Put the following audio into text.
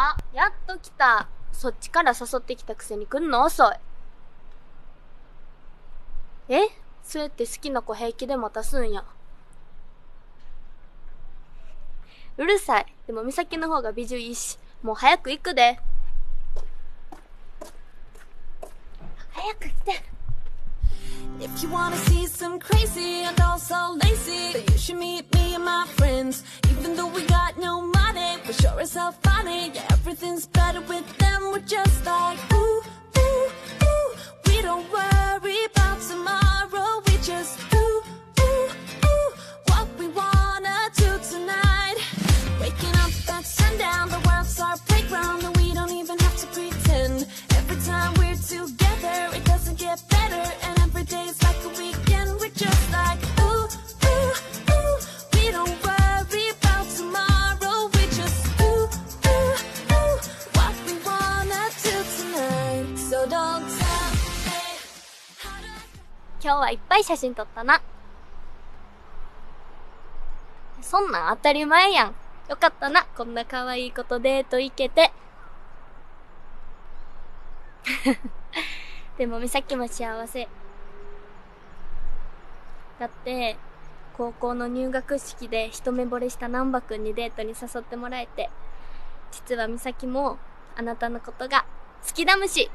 あ、やっと来た。そっちから誘ってきたくせに来んの？遅い。え？そうやって好きな子平気で待たすんや。うるさい。でも美咲の方が美女いいし、もう早く行くで。早く来て。If you wanna see some crazy and also lazy, then you should meet me and my friends. Yeah, everything's better with them. We're just like ooh, ooh, ooh. We don't worry about tomorrow. We just do, ooh, ooh, what we wanna do tonight. Waking up at sundown, the world's our playground, and we don't even 今日はいっぱい写真撮ったな。そんなん当たり前やん。よかったな。こんな可愛い子とデート行けて。でも美咲も幸せ。だって、高校の入学式で一目惚れした南波くんにデートに誘ってもらえて、実は美咲もあなたのことが好きだむし。